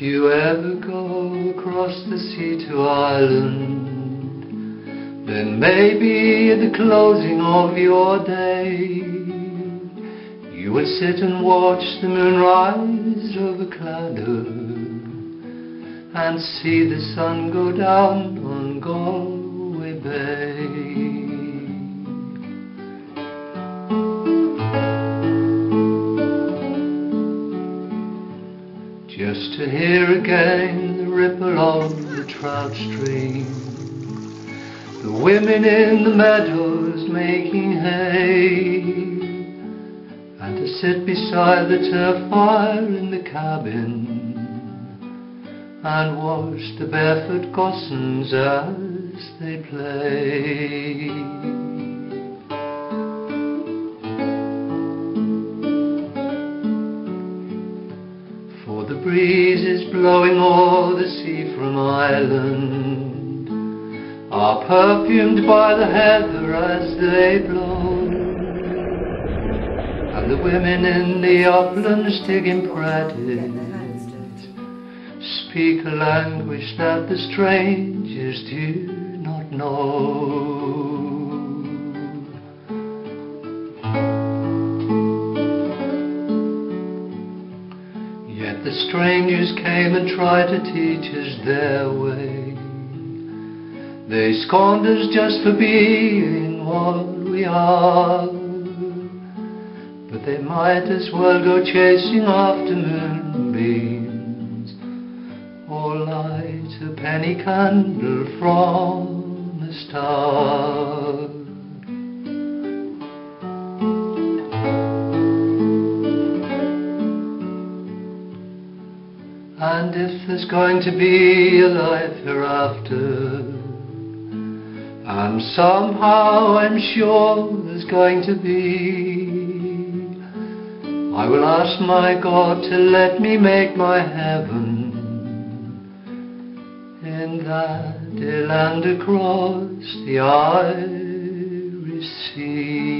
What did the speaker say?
If you ever go across the sea to Ireland, then maybe at the closing of your day, you will sit and watch the moon rise over Claddagh and see the sun go down on Galway Bay. Just to hear again the ripple of the trout stream, the women in the meadows making hay, and to sit beside the turf fire in the cabin. And watch the barefoot gossans as they play. The breeze is blowing o'er the sea from Ireland, are perfumed by the heather as they blow. And the women in the uplands digging practice speak a language that the strangers do not know. Yet the strangers came and tried to teach us their way. They scorned us just for being what we are. But they might as well go chasing after moonbeams or light a penny candle from a star. And if there's going to be a life hereafter, and somehow I'm sure there's going to be, I will ask my God to let me make my heaven in that dear land across the Irish Sea.